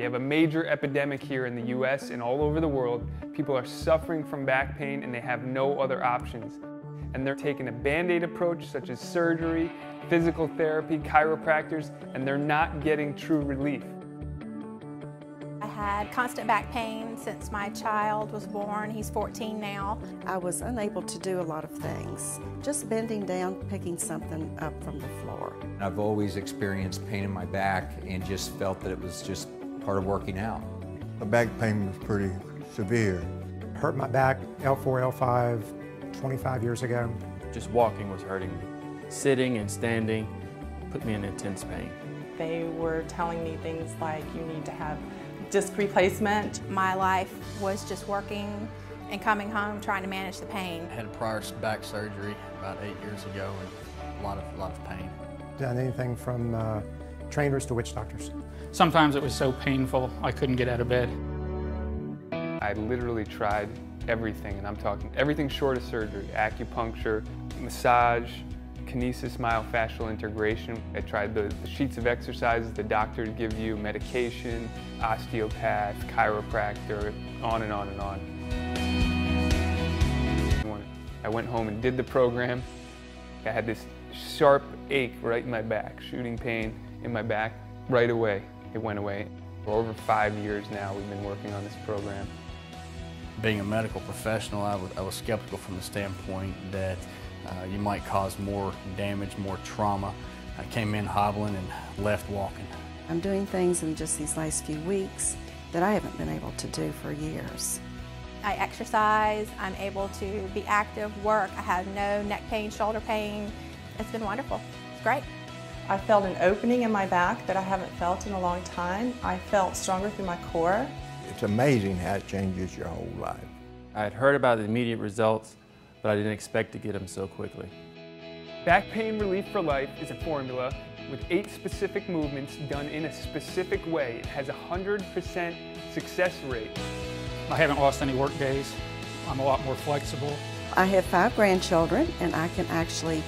We have a major epidemic here in the US and all over the world. People are suffering from back pain and they have no other options. And they're taking a band-aid approach such as surgery, physical therapy, chiropractors, and they're not getting true relief. I had constant back pain since my child was born. He's 14 now. I was unable to do a lot of things. Just bending down, picking something up from the floor. I've always experienced pain in my back and just felt that it was just part of working out. The back pain was pretty severe. Hurt my back L4, L5 25 years ago. Just walking was hurting me. Sitting and standing put me in intense pain. They were telling me things like you need to have disc replacement. My life was just working and coming home trying to manage the pain. I had a prior back surgery about eight years ago and a lot of, a lot of pain. Done anything from uh, trainers to witch doctors. Sometimes it was so painful I couldn't get out of bed. I literally tried everything, and I'm talking everything short of surgery, acupuncture, massage, kinesis myofascial integration. I tried the, the sheets of exercises the doctors give you, medication, osteopath, chiropractor, on and on and on. I went home and did the program, I had this sharp ache right in my back, shooting pain in my back right away. It went away. For over five years now, we've been working on this program. Being a medical professional, I was, I was skeptical from the standpoint that uh, you might cause more damage, more trauma. I came in hobbling and left walking. I'm doing things in just these last few weeks that I haven't been able to do for years. I exercise, I'm able to be active, work, I have no neck pain, shoulder pain. It's been wonderful. It's great. I felt an opening in my back that I haven't felt in a long time. I felt stronger through my core. It's amazing how it changes your whole life. I had heard about the immediate results, but I didn't expect to get them so quickly. Back Pain Relief for Life is a formula with eight specific movements done in a specific way. It has a 100% success rate. I haven't lost any work days. I'm a lot more flexible. I have five grandchildren and I can actually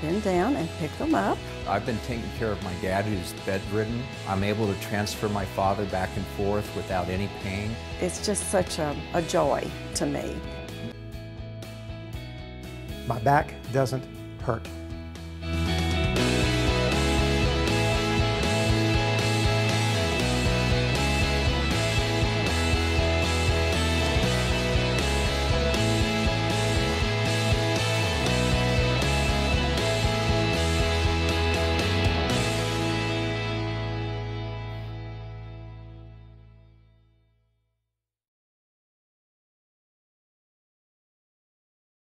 bend down and pick them up. I've been taking care of my dad who's bedridden. I'm able to transfer my father back and forth without any pain. It's just such a, a joy to me. My back doesn't hurt.